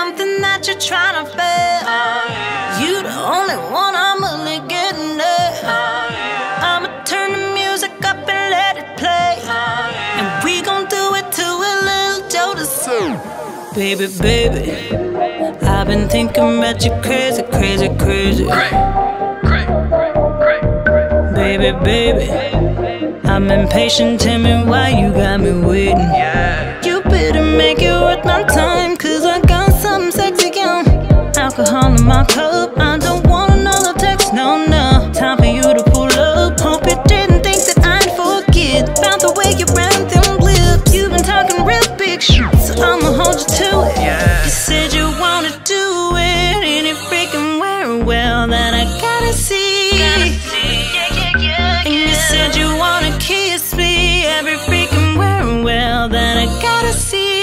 something that you're trying to feel. You the only one I'm really getting it. I'ma turn the music up and let it play. And we gon' do it to a little Jodeci. Baby, baby, I've been thinking about you crazy, crazy, crazy. Great, great, great, great. Baby, baby, I'm impatient, tell me why you got me waiting. You better make it worth my time, my cup, I don't want another text, no, no. Time for you to pull up. Hope you didn't think that I'd forget about the way you ran them lips. You've been talking real big shit, so I'ma hold you to it. Yeah. You said you wanna do it, and it freaking wear well that I gotta see. And you said you wanna kiss me every freaking where well that I gotta see.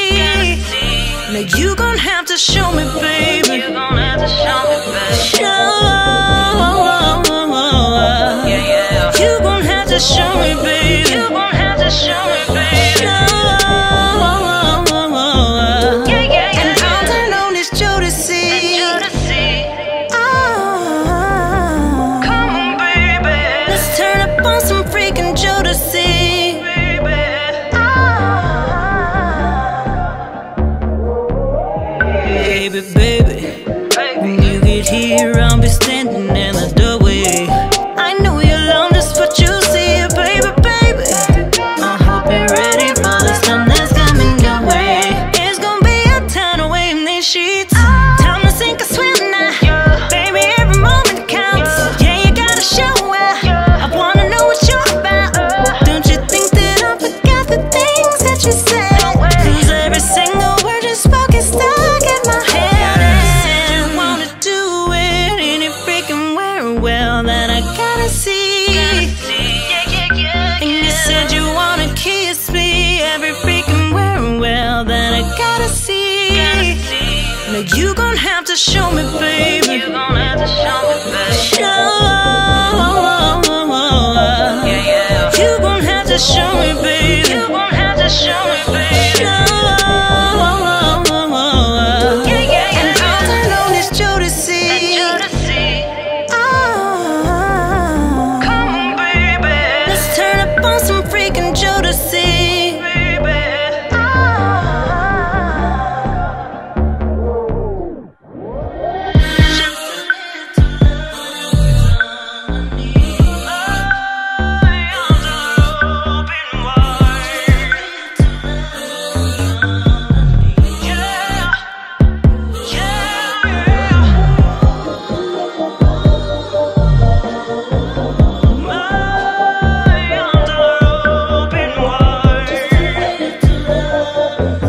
Now you gon' have to show me, baby. Baby. You gon' have to show me, baby. Show. Yeah, yeah, yeah. And I'll turn on this Jodeci. Ah. Come on, baby. Let's turn up on some freaking Jodeci. Baby, baby, see. Now you gon' have to show me, baby. Thank you.